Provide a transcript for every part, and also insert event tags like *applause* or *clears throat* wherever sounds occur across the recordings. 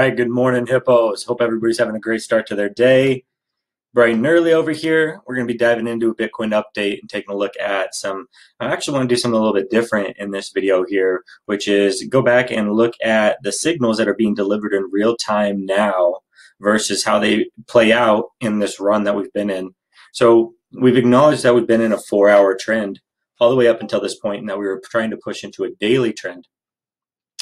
right, good morning, hippos. Hope everybody's having a great start to their day. Bright and early over here. We're going to be diving into a Bitcoin update and taking a look at some. I actually want to do something a little bit different in this video here, which is go back and look at the signals that are being delivered in real time now versus how they play out in this run that we've been in. So we've acknowledged that we've been in a four hour trend all the way up until this point, and that we were trying to push into a daily trend.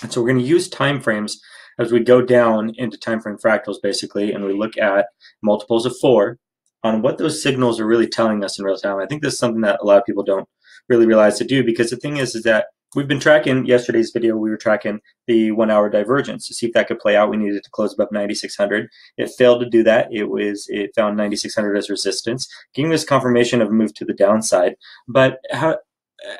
And so we're going to use time frames as we go down into time frame fractals basically, and we look at multiples of four on what those signals are really telling us in real time. I think this is something that a lot of people don't really realize to do because the thing is, is that we've been tracking yesterday's video. We were tracking the one hour divergence to see if that could play out. We needed to close above 9,600. It failed to do that. It was, it found 9,600 as resistance, giving us confirmation of a move to the downside. But how,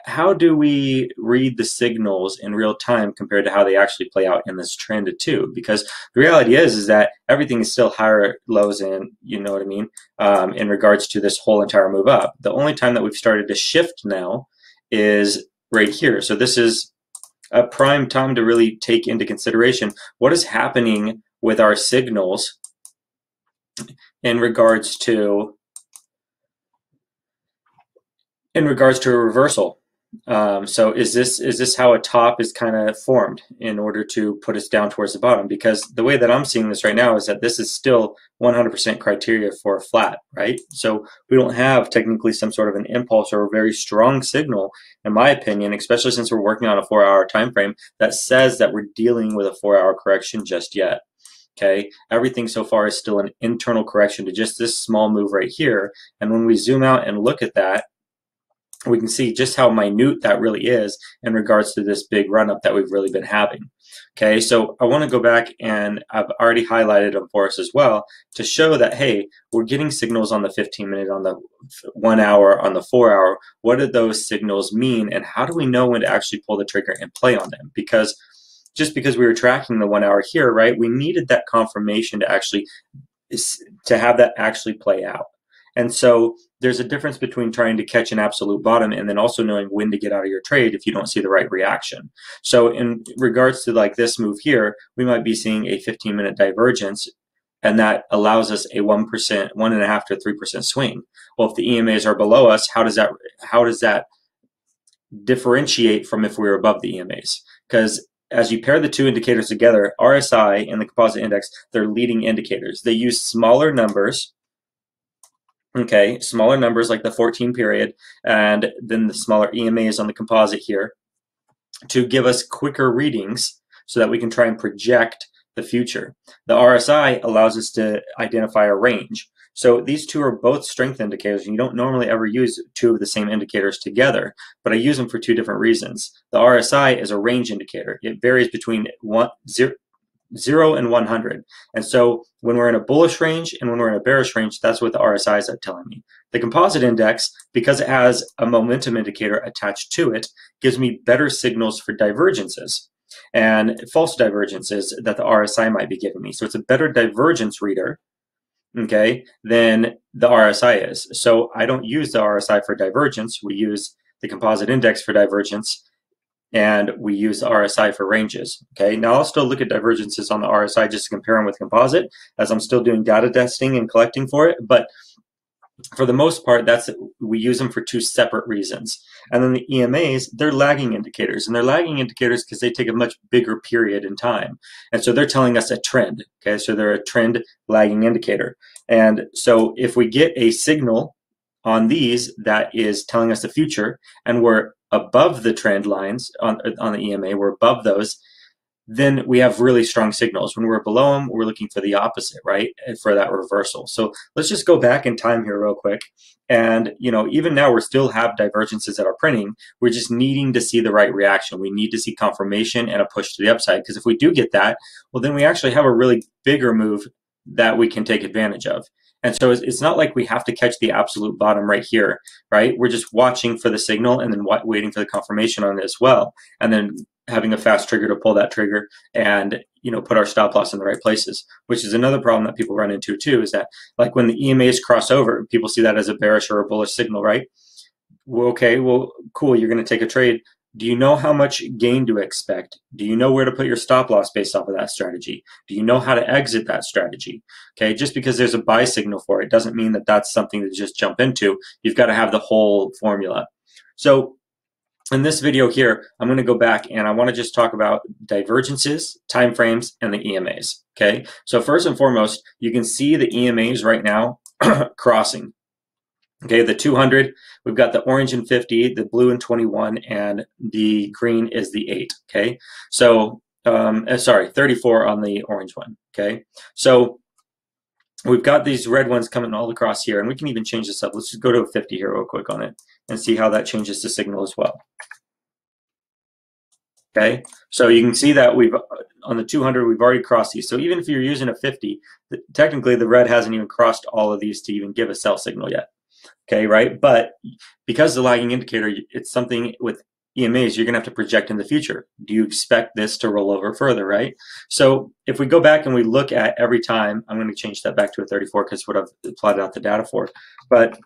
how do we read the signals in real time compared to how they actually play out in this trend too? Because the reality is, is that everything is still higher lows in, you know what I mean, um, in regards to this whole entire move up. The only time that we've started to shift now is right here. So this is a prime time to really take into consideration what is happening with our signals in regards to in regards to a reversal. Um, so is this is this how a top is kind of formed in order to put us down towards the bottom? Because the way that I'm seeing this right now is that this is still 100% criteria for a flat, right? So we don't have technically some sort of an impulse or a very strong signal, in my opinion, especially since we're working on a four-hour time frame that says that we're dealing with a four-hour correction just yet. Okay, everything so far is still an internal correction to just this small move right here. And when we zoom out and look at that, we can see just how minute that really is in regards to this big run up that we've really been having. Okay, so I want to go back and I've already highlighted them for us as well to show that, hey, we're getting signals on the 15 minute, on the one hour, on the four hour. What do those signals mean? And how do we know when to actually pull the trigger and play on them? Because just because we were tracking the one hour here, right, we needed that confirmation to actually to have that actually play out. And so there's a difference between trying to catch an absolute bottom and then also knowing when to get out of your trade if you don't see the right reaction. So in regards to like this move here, we might be seeing a 15 minute divergence and that allows us a 1%, one and a half to 3% swing. Well, if the EMAs are below us, how does that, how does that differentiate from if we were above the EMAs? Because as you pair the two indicators together, RSI and the composite index, they're leading indicators. They use smaller numbers okay, smaller numbers like the 14 period, and then the smaller EMAs on the composite here to give us quicker readings so that we can try and project the future. The RSI allows us to identify a range. So these two are both strength indicators, and you don't normally ever use two of the same indicators together, but I use them for two different reasons. The RSI is a range indicator. It varies between one, zero, 0 and 100. And so when we're in a bullish range and when we're in a bearish range, that's what the RSIs are telling me. The composite index, because it has a momentum indicator attached to it, gives me better signals for divergences and false divergences that the RSI might be giving me. So it's a better divergence reader, okay, than the RSI is. So I don't use the RSI for divergence. We use the composite index for divergence and we use the RSI for ranges. Okay, now I'll still look at divergences on the RSI just to compare them with composite as I'm still doing data testing and collecting for it. But for the most part, that's we use them for two separate reasons. And then the EMAs, they're lagging indicators, and they're lagging indicators because they take a much bigger period in time, and so they're telling us a trend. Okay, so they're a trend lagging indicator. And so if we get a signal on these that is telling us the future, and we're above the trend lines on, on the EMA, we're above those, then we have really strong signals. When we're below them, we're looking for the opposite, right? For that reversal. So let's just go back in time here real quick. And, you know, even now we still have divergences that are printing. We're just needing to see the right reaction. We need to see confirmation and a push to the upside. Because if we do get that, well, then we actually have a really bigger move that we can take advantage of. And so it's not like we have to catch the absolute bottom right here, right? We're just watching for the signal and then waiting for the confirmation on it as well. And then having a fast trigger to pull that trigger and you know put our stop loss in the right places which is another problem that people run into too is that like when the emas cross over people see that as a bearish or a bullish signal right well, okay well cool you're going to take a trade Do you know how much gain to expect? Do you know where to put your stop loss based off of that strategy? Do you know how to exit that strategy? Okay, just because there's a buy signal for it doesn't mean that that's something to just jump into. You've got to have the whole formula. So in this video here, I'm going to go back and I want to just talk about divergences, timeframes, and the EMAs. Okay, so first and foremost, you can see the EMAs right now *clears throat* crossing. Okay, the 200, we've got the orange and 50, the blue and 21, and the green is the 8. Okay, so, um, uh, sorry, 34 on the orange one. Okay, so we've got these red ones coming all across here, and we can even change this up. Let's just go to a 50 here real quick on it and see how that changes the signal as well. Okay, so you can see that we've on the 200 we've already crossed these. So even if you're using a 50, technically the red hasn't even crossed all of these to even give a sell signal yet okay, right? But because the lagging indicator, it's something with EMAs you're going to have to project in the future. Do you expect this to roll over further, right? So if we go back and we look at every time, I'm going to change that back to a 34 because what I've plotted out the data for. But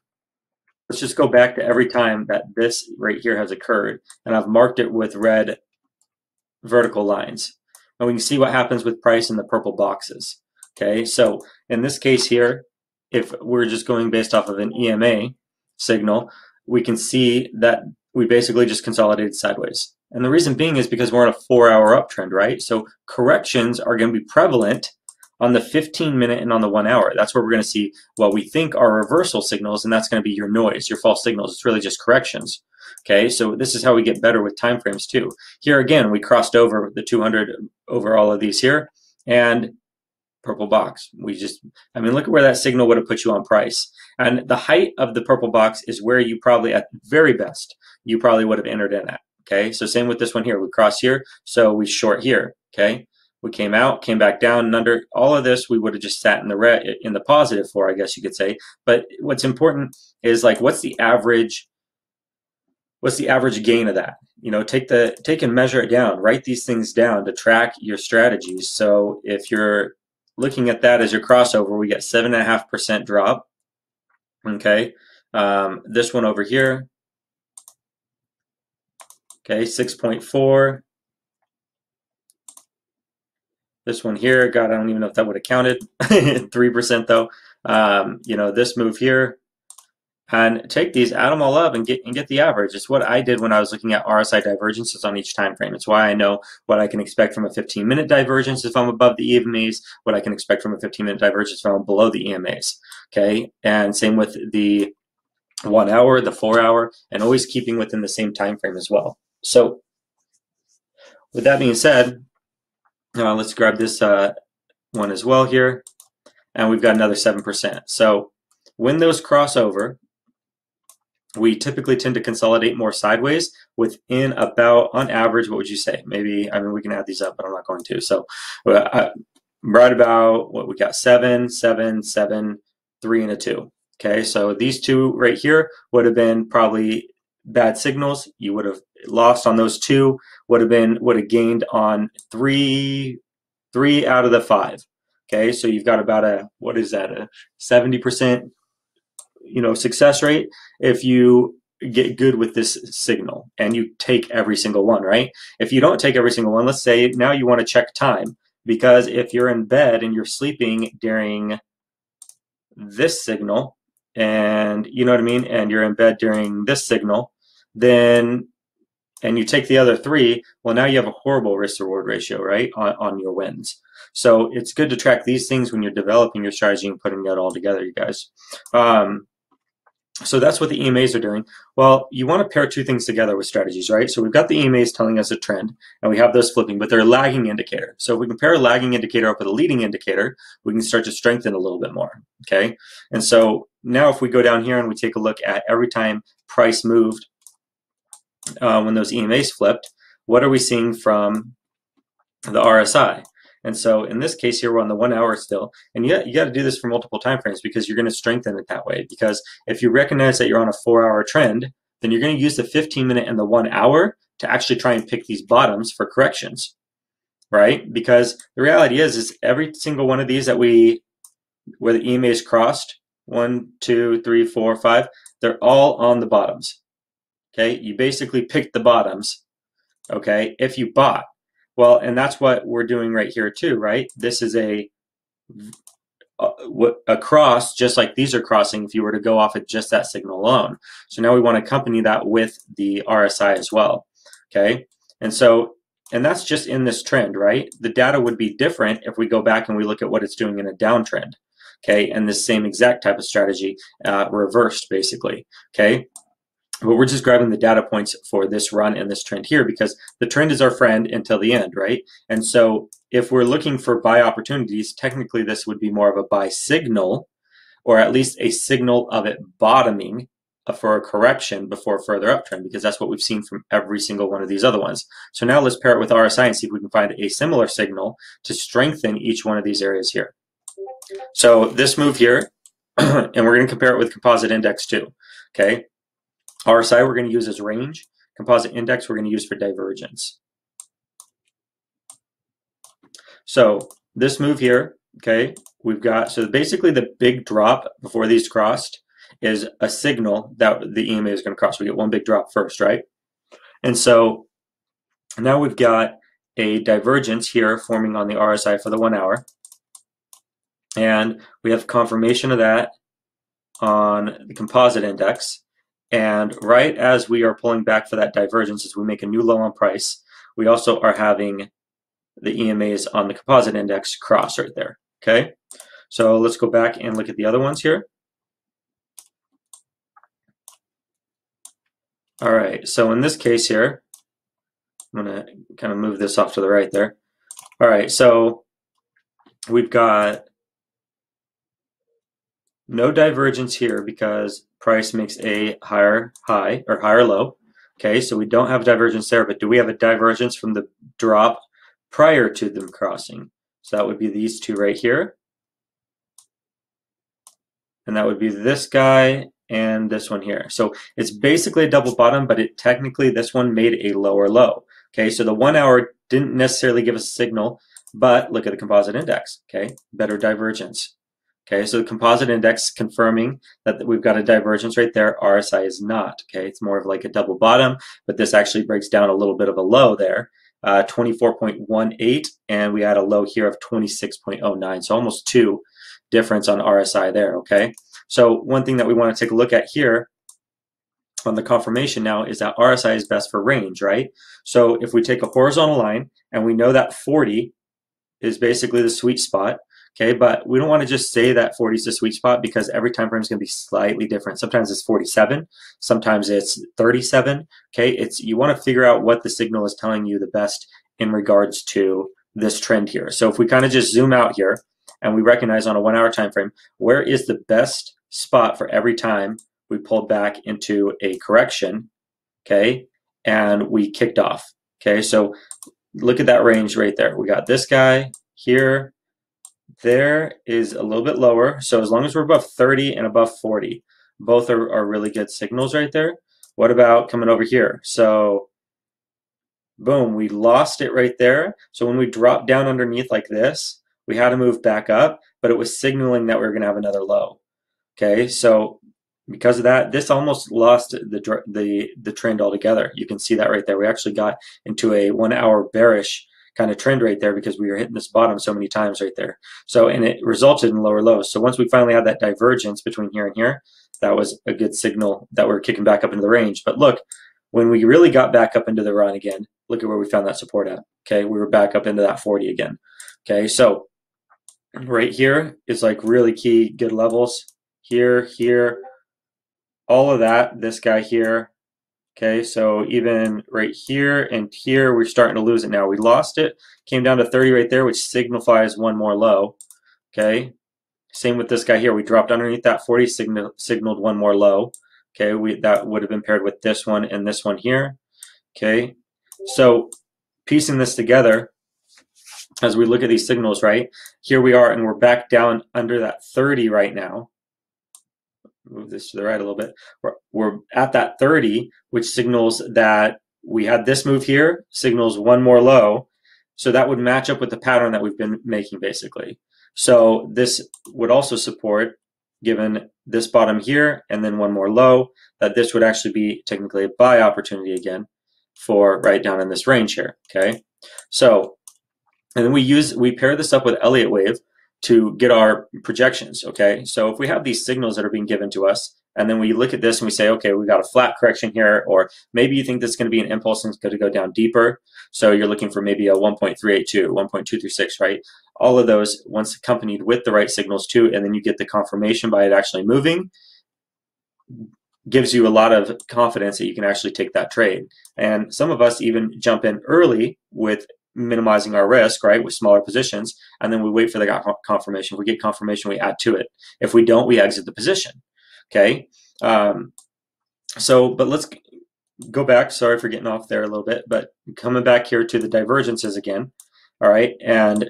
let's just go back to every time that this right here has occurred, and I've marked it with red vertical lines. And we can see what happens with price in the purple boxes. Okay, so in this case here, if we're just going based off of an EMA signal, we can see that we basically just consolidated sideways. And the reason being is because we're on a four hour uptrend, right? So corrections are going to be prevalent on the 15 minute and on the one hour. That's where we're going to see what we think are reversal signals, and that's going to be your noise, your false signals. It's really just corrections. Okay, so this is how we get better with time frames too. Here again, we crossed over the 200 over all of these here, and purple box. We just, I mean, look at where that signal would have put you on price. And the height of the purple box is where you probably, at very best, you probably would have entered in at. Okay, so same with this one here. We cross here, so we short here. Okay, we came out, came back down, and under all of this, we would have just sat in the red, in the positive for, I guess you could say. But what's important is like, what's the average? What's the average gain of that? You know, take the take and measure it down. Write these things down to track your strategies. So if you're looking at that as your crossover, we get 7.5% drop. Okay. Um, this one over here, okay, 6.4. This one here, God, I don't even know if that would have counted. *laughs* 3% though. Um, you know, this move here, and take these, add them all up, and get and get the average. It's what I did when I was looking at RSI divergences on each time frame. It's why I know what I can expect from a 15-minute divergence if I'm above the EMAs, what I can expect from a 15-minute divergence if I'm below the EMAs. Okay, and same with the one hour, the four hour, and always keeping within the same time frame as well. So, with that being said, uh, let's grab this uh, one as well here, and we've got another seven percent. So when those cross over, we typically tend to consolidate more sideways within about, on average, what would you say? Maybe, I mean, we can add these up, but I'm not going to. So uh, right about what we got, seven, seven, seven, three, and a two. Okay, so these two right here would have been probably bad signals. You would have lost on those two, would have been, would have gained on three, three out of the five. Okay, so you've got about a, what is that, a 70% you know success rate if you get good with this signal and you take every single one, right? If you don't take every single one, let's say now you want to check time because if you're in bed and you're sleeping during this signal and you know what I mean, and you're in bed during this signal, then and you take the other three, well, now you have a horrible risk reward ratio, right, on, on your wins. So it's good to track these things when you're developing your strategy and putting it all together, you guys. Um, so that's what the EMAs are doing. Well, you want to pair two things together with strategies, right? So we've got the EMAs telling us a trend, and we have those flipping, but they're a lagging indicator. So if we compare a lagging indicator up with a leading indicator, we can start to strengthen a little bit more, okay? And so now if we go down here and we take a look at every time price moved uh, when those EMAs flipped, what are we seeing from the RSI? And so in this case here, we're on the one hour still. And yet you got to do this for multiple time frames because you're going to strengthen it that way. Because if you recognize that you're on a four hour trend, then you're going to use the 15 minute and the one hour to actually try and pick these bottoms for corrections, right? Because the reality is, is every single one of these that we, where the EMA is crossed, one, two, three, four, five, they're all on the bottoms. Okay, you basically picked the bottoms okay, if you bought. Well, and that's what we're doing right here too, right? This is a a cross, just like these are crossing if you were to go off at just that signal alone. So now we want to accompany that with the RSI as well, okay? And so, and that's just in this trend, right? The data would be different if we go back and we look at what it's doing in a downtrend, okay? And the same exact type of strategy uh, reversed, basically, okay? But we're just grabbing the data points for this run and this trend here because the trend is our friend until the end, right? And so if we're looking for buy opportunities, technically this would be more of a buy signal or at least a signal of it bottoming for a correction before further uptrend because that's what we've seen from every single one of these other ones. So now let's pair it with RSI and see if we can find a similar signal to strengthen each one of these areas here. So this move here, *clears throat* and we're going to compare it with composite index too. Okay, RSI we're going to use as range. Composite index we're going to use for divergence. So this move here, okay, we've got, so basically the big drop before these crossed is a signal that the EMA is going to cross. We get one big drop first, right? And so now we've got a divergence here forming on the RSI for the one hour. And we have confirmation of that on the composite index. And right as we are pulling back for that divergence, as we make a new low on price, we also are having the EMAs on the composite index cross right there. Okay, so let's go back and look at the other ones here. All right, so in this case here, I'm gonna kind of move this off to the right there. All right, so we've got no divergence here because price makes a higher high or higher low. Okay, so we don't have divergence there, but do we have a divergence from the drop prior to them crossing? So that would be these two right here. And that would be this guy and this one here. So it's basically a double bottom, but it technically this one made a lower low. Okay, so the one hour didn't necessarily give us a signal, but look at the composite index. Okay, better divergence. Okay, so the composite index confirming that we've got a divergence right there. RSI is not. Okay, it's more of like a double bottom, but this actually breaks down a little bit of a low there. Uh, 24.18, and we had a low here of 26.09, so almost two difference on RSI there, okay? So one thing that we want to take a look at here on the confirmation now is that RSI is best for range, right? So if we take a horizontal line and we know that 40 is basically the sweet spot, Okay, but we don't want to just say that 40 is the sweet spot because every time frame is going to be slightly different. Sometimes it's 47, sometimes it's 37. Okay, it's you want to figure out what the signal is telling you the best in regards to this trend here. So if we kind of just zoom out here and we recognize on a one hour time frame, where is the best spot for every time we pulled back into a correction, okay, and we kicked off. Okay, so look at that range right there. We got this guy here, there is a little bit lower. So as long as we're above 30 and above 40, both are, are really good signals right there. What about coming over here? So boom, we lost it right there. So when we dropped down underneath like this, we had to move back up, but it was signaling that we were going to have another low. Okay, so because of that, this almost lost the, the, the trend altogether. You can see that right there. We actually got into a one hour bearish kind of trend right there because we were hitting this bottom so many times right there. So, and it resulted in lower lows. So once we finally had that divergence between here and here, that was a good signal that we're kicking back up into the range. But look, when we really got back up into the run again, look at where we found that support at. Okay, we were back up into that 40 again. Okay, so right here is like really key good levels. Here, here, all of that, this guy here, Okay, so even right here and here, we're starting to lose it now. We lost it, came down to 30 right there, which signifies one more low. Okay, same with this guy here. We dropped underneath that 40, signal, signaled one more low. Okay, we that would have been paired with this one and this one here. Okay, so piecing this together, as we look at these signals, right, here we are, and we're back down under that 30 right now move this to the right a little bit. We're, we're at that 30, which signals that we had this move here, signals one more low. So that would match up with the pattern that we've been making basically. So this would also support, given this bottom here and then one more low, that this would actually be technically a buy opportunity again. for right down in this range here, okay? So, and then we use, we pair this up with Elliott wave to get our projections, okay? So if we have these signals that are being given to us, and then we look at this and we say, okay, we got a flat correction here, or maybe you think this is going to be an impulse and it's going to go down deeper. So you're looking for maybe a 1.382, 1.236, right? All of those, once accompanied with the right signals too, and then you get the confirmation by it actually moving, gives you a lot of confidence that you can actually take that trade. And some of us even jump in early with minimizing our risk, right, with smaller positions, and then we wait for the confirmation. If we get confirmation, we add to it. If we don't, we exit the position. Okay. Um, so, but let's go back. Sorry for getting off there a little bit, but coming back here to the divergences again. All right. And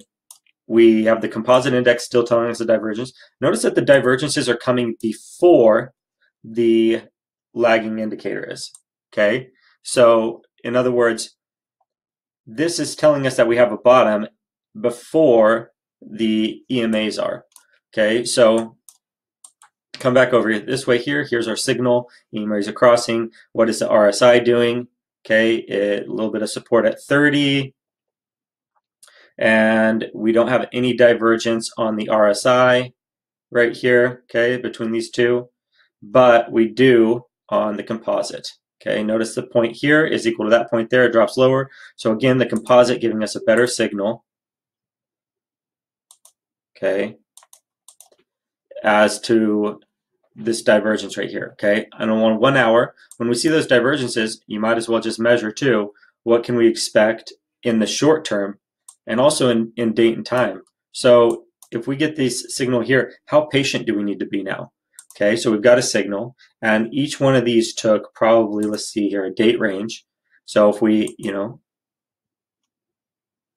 we have the composite index still telling us the divergence. Notice that the divergences are coming before the lagging indicator is. Okay. So, in other words, this is telling us that we have a bottom before the EMAs are. Okay. So, come back over this way here. Here's our signal. EMAs are crossing. What is the RSI doing? Okay, it, a little bit of support at 30. And we don't have any divergence on the RSI right here, okay, between these two. But we do on the composite. Okay, notice the point here is equal to that point there. It drops lower. So again, the composite giving us a better signal. Okay, as to this divergence right here, okay? And on one hour, when we see those divergences, you might as well just measure too, what can we expect in the short term and also in, in date and time. So if we get this signal here, how patient do we need to be now? Okay, so we've got a signal and each one of these took probably, let's see here, a date range. So if we, you know,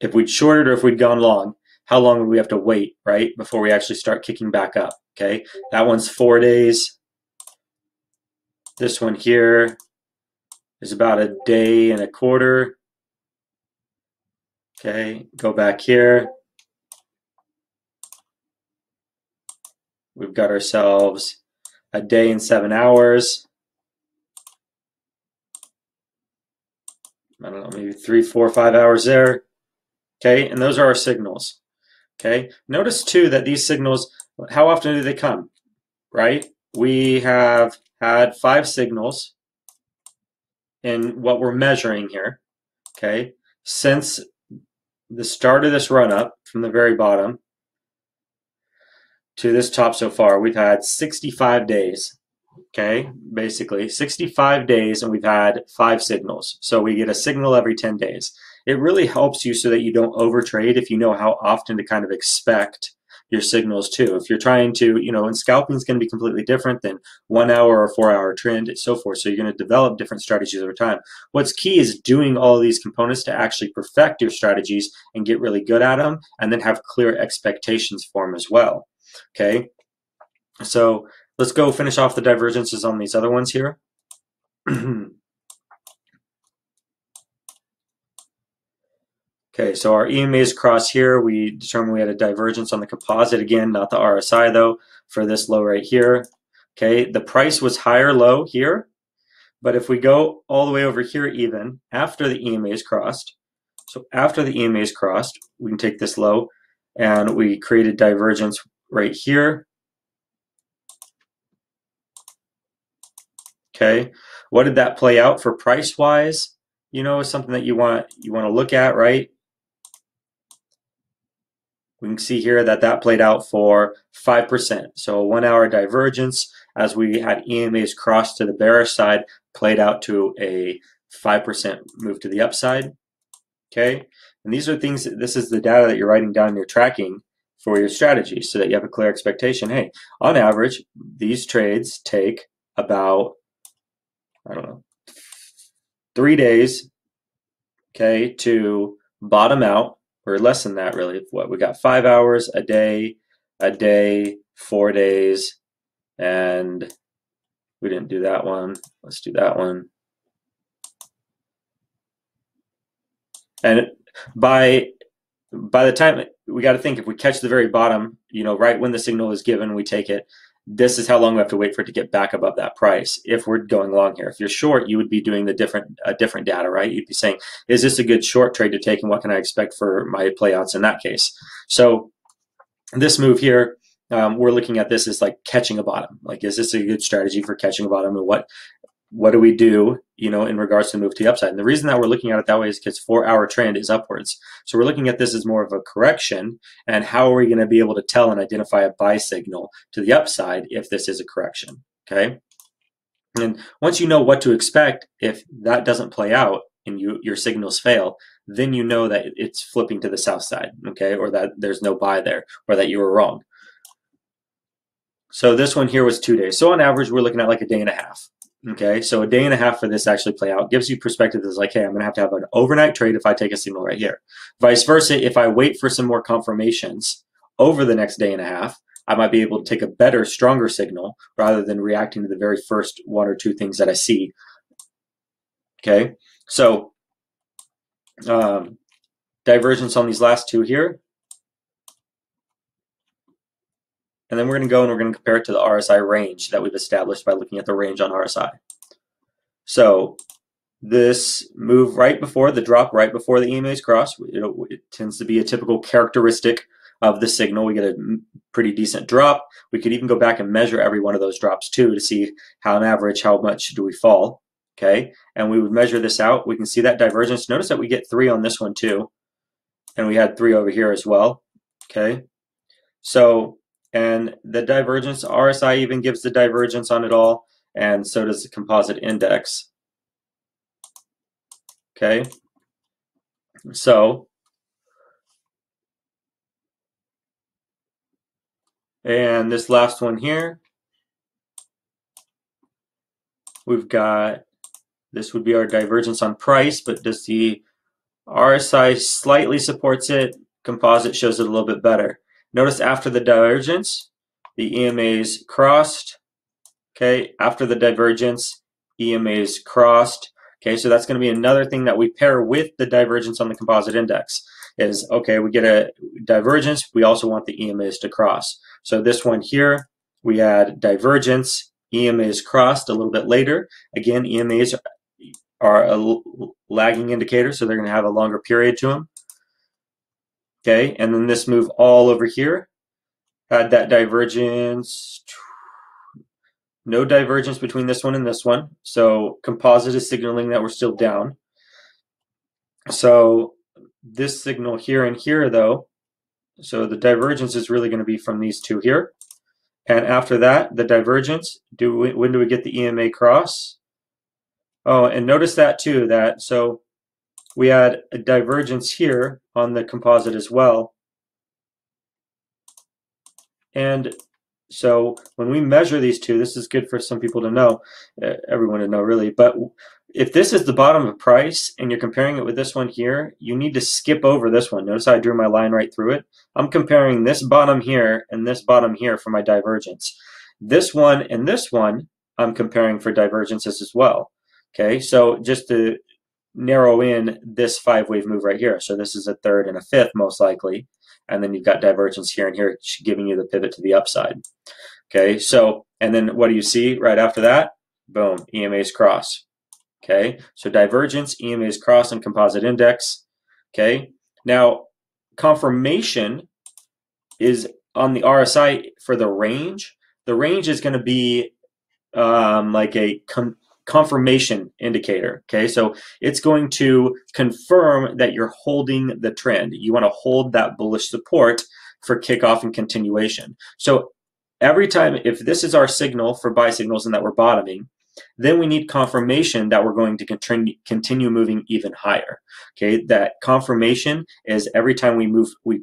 if we'd shorted or if we'd gone long, how long would we have to wait, right, before we actually start kicking back up? Okay, that one's four days. This one here is about a day and a quarter. Okay, go back here. We've got ourselves a day and seven hours. I don't know, maybe three, four, five hours there. Okay, and those are our signals. Okay, notice too that these signals, how often do they come? Right? We have had five signals in what we're measuring here. Okay, since the start of this run up from the very bottom to this top so far, we've had 65 days. Okay, basically 65 days, and we've had five signals. So we get a signal every 10 days it really helps you so that you don't overtrade if you know how often to kind of expect your signals too. If you're trying to, you know, and scalping is going to be completely different than one hour or four hour trend and so forth. So you're going to develop different strategies over time. What's key is doing all these components to actually perfect your strategies and get really good at them and then have clear expectations for them as well. Okay. So let's go finish off the divergences on these other ones here. *clears throat* Okay, so our EMAs cross here. We determined we had a divergence on the composite again, not the RSI though, for this low right here. Okay, the price was higher low here, but if we go all the way over here even, after the EMA is crossed, so after the EMA is crossed, we can take this low and we created divergence right here. Okay, what did that play out for price wise? You know, something that you want you want to look at, right? We can see here that that played out for 5%. So a one hour divergence as we had EMAs cross to the bearish side played out to a 5% move to the upside. Okay. And these are things, this is the data that you're writing down in your tracking for your strategy so that you have a clear expectation. Hey, on average, these trades take about, I don't know, three days, okay, to bottom out or less than that really. What we got five hours a day, a day, four days, and we didn't do that one. Let's do that one. And by by the time we got to think if we catch the very bottom, you know, right when the signal is given, we take it. this is how long we have to wait for it to get back above that price if we're going long here. If you're short, you would be doing the different different data, right? You'd be saying, is this a good short trade to take and what can I expect for my playouts in that case? So this move here, um, we're looking at this as like catching a bottom. Like, is this a good strategy for catching a bottom and what what do we do, you know, in regards to move to the upside? And the reason that we're looking at it that way is because four hour trend is upwards. So we're looking at this as more of a correction. And how are we going to be able to tell and identify a buy signal to the upside if this is a correction? Okay. And once you know what to expect, if that doesn't play out and you your signals fail, then you know that it's flipping to the south side, okay, or that there's no buy there, or that you were wrong. So this one here was two days. So on average, we're looking at like a day and a half. Okay, so a day and a half for this actually play out gives you perspective that's like, hey, I'm gonna have to have an overnight trade if I take a signal right here. Vice versa, if I wait for some more confirmations over the next day and a half, I might be able to take a better, stronger signal rather than reacting to the very first one or two things that I see. Okay, so um, divergence on these last two here. And then we're going to go and we're going to compare it to the RSI range that we've established by looking at the range on RSI. So this move right before the drop, right before the EMA's cross, it, it tends to be a typical characteristic of the signal. We get a pretty decent drop. We could even go back and measure every one of those drops too to see how on average, how much do we fall. Okay, and we would measure this out. We can see that divergence. Notice that we get three on this one too, and we had three over here as well. Okay, so and the divergence, RSI even gives the divergence on it all, and so does the composite index. Okay, so and this last one here, we've got this would be our divergence on price, but does the RSI slightly supports it? Composite shows it a little bit better. Notice after the divergence, the EMAs crossed. Okay, after the divergence, EMAs crossed. Okay, so that's going to be another thing that we pair with the divergence on the composite index is, okay, we get a divergence, we also want the EMAs to cross. So this one here, we had divergence, EMAs crossed a little bit later. Again, EMAs are a lagging indicator, so they're going to have a longer period to them. Okay, and then this move all over here had that divergence. No divergence between this one and this one. So composite is signaling that we're still down. So this signal here and here though, so the divergence is really going to be from these two here. And after that, the divergence, do we, when do we get the EMA cross? Oh, and notice that too, that so we had a divergence here on the composite as well. And so when we measure these two, this is good for some people to know, uh, everyone to know really, but if this is the bottom of price and you're comparing it with this one here, you need to skip over this one. Notice I drew my line right through it. I'm comparing this bottom here and this bottom here for my divergence. This one and this one, I'm comparing for divergences as well. Okay, so just to narrow in this five wave move right here. So this is a third and a fifth most likely. And then you've got divergence here and here giving you the pivot to the upside. Okay, so, and then what do you see right after that? Boom, EMA's cross. Okay, so divergence, EMA's cross, and composite index. Okay, now confirmation is on the RSI for the range. The range is going to be um, like a confirmation indicator. Okay, so it's going to confirm that you're holding the trend. You want to hold that bullish support for kickoff and continuation. So every time, if this is our signal for buy signals and that we're bottoming, then we need confirmation that we're going to continue continue moving even higher. Okay, that confirmation is every time we move, we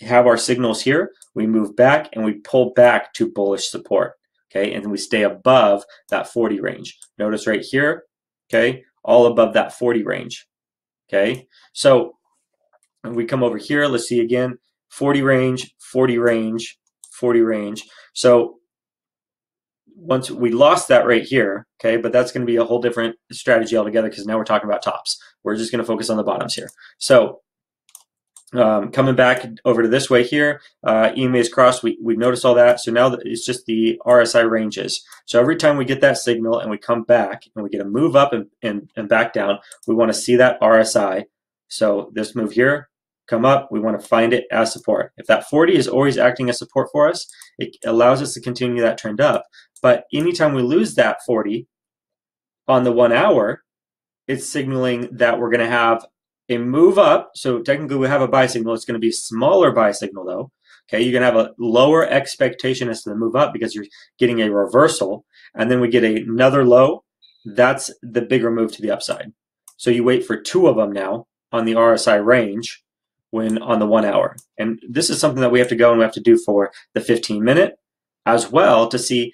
have our signals here, we move back and we pull back to bullish support okay, and we stay above that 40 range. Notice right here, okay, all above that 40 range, okay? So we come over here, let's see again, 40 range, 40 range, 40 range. So once we lost that right here, okay, but that's going to be a whole different strategy altogether because now we're talking about tops. We're just going to focus on the bottoms here. So Um, coming back over to this way here, uh, EMA's crossed, we, we notice all that. So now it's just the RSI ranges. So every time we get that signal and we come back and we get a move up and, and, and back down, we want to see that RSI. So this move here, come up, we want to find it as support. If that 40 is always acting as support for us, it allows us to continue that trend up. But anytime we lose that 40 on the one hour, it's signaling that we're going to have a move up. So technically we have a buy signal. It's going to be smaller buy signal though. Okay, you're going to have a lower expectation as to the move up because you're getting a reversal. And then we get another low. That's the bigger move to the upside. So you wait for two of them now on the RSI range when on the one hour. And this is something that we have to go and we have to do for the 15 minute as well to see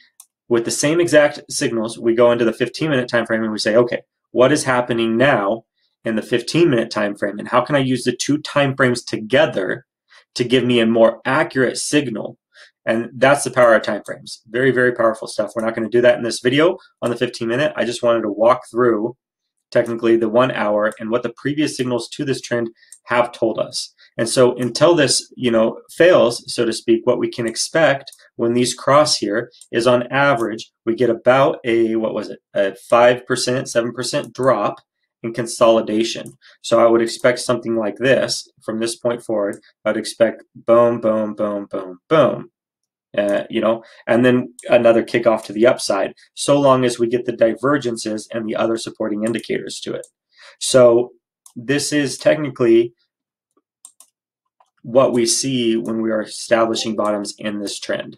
with the same exact signals, we go into the 15 minute time frame and we say, okay, what is happening now in the 15 minute time frame and how can I use the two time frames together to give me a more accurate signal? And that's the power of time frames very very powerful stuff. We're not going to do that in this video on the 15 minute I just wanted to walk through technically the one hour and what the previous signals to this trend have told us. And so until this you know fails so to speak what we can expect when these cross here is on average we get about a what was it a 5% 7% drop in consolidation. So I would expect something like this from this point forward. I would expect boom, boom, boom, boom, boom. Uh, you know, and then another kickoff to the upside, so long as we get the divergences and the other supporting indicators to it. So this is technically what we see when we are establishing bottoms in this trend.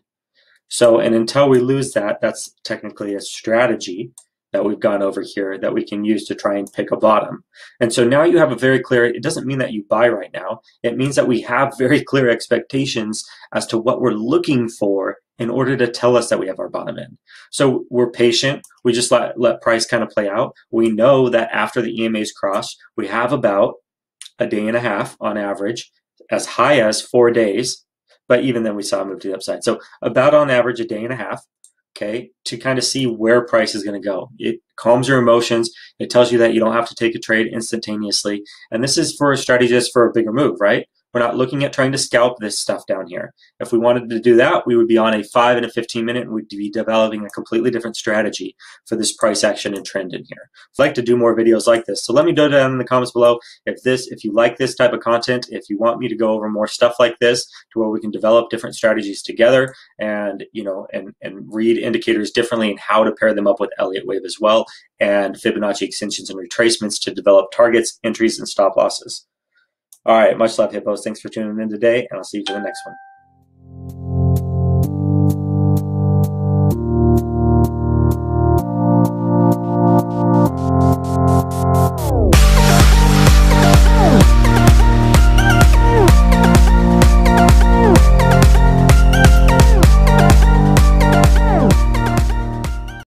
So, and until we lose that, that's technically a strategy that we've gone over here that we can use to try and pick a bottom. And so now you have a very clear, it doesn't mean that you buy right now. It means that we have very clear expectations as to what we're looking for in order to tell us that we have our bottom in. So we're patient. We just let, let price kind of play out. We know that after the EMA's cross, we have about a day and a half on average, as high as four days. But even then we saw a move to the upside. So about on average a day and a half okay, to kind of see where price is going to go. It calms your emotions. It tells you that you don't have to take a trade instantaneously. And this is for a strategist for a bigger move, right? We're not looking at trying to scalp this stuff down here. If we wanted to do that, we would be on a 5 and a 15 minute and we'd be developing a completely different strategy for this price action and trend in here. I'd like to do more videos like this. So let me know down in the comments below if this, if you like this type of content, if you want me to go over more stuff like this to where we can develop different strategies together and, you know, and, and read indicators differently and how to pair them up with Elliott Wave as well and Fibonacci extensions and retracements to develop targets, entries, and stop losses. All right, much love, Hippos. Thanks for tuning in today, and I'll see you for the next one.